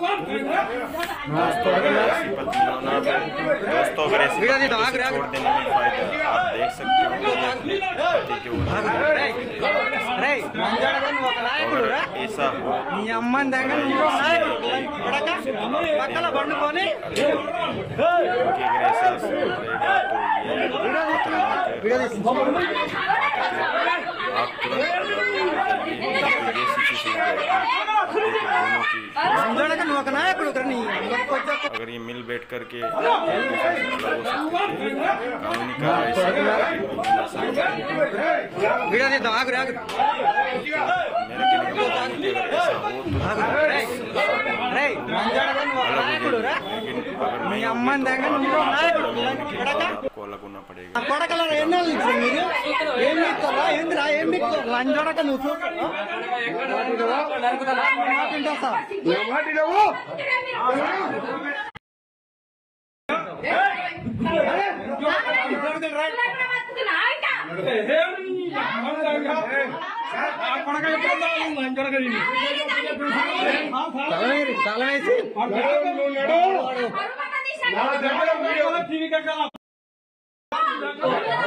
दोस्तों दोस्तों अगर ऐसी छोड़ देने में फायदा आप देख सकते हो ऐसा పండుకొని आप तुरंत अगर ये मिल बैठ करके लेकिन अगर नहीं होना पड़ेगा లంజడక నువ్వు తలవేసి నా దగ్గర టీవీ కట్టాల?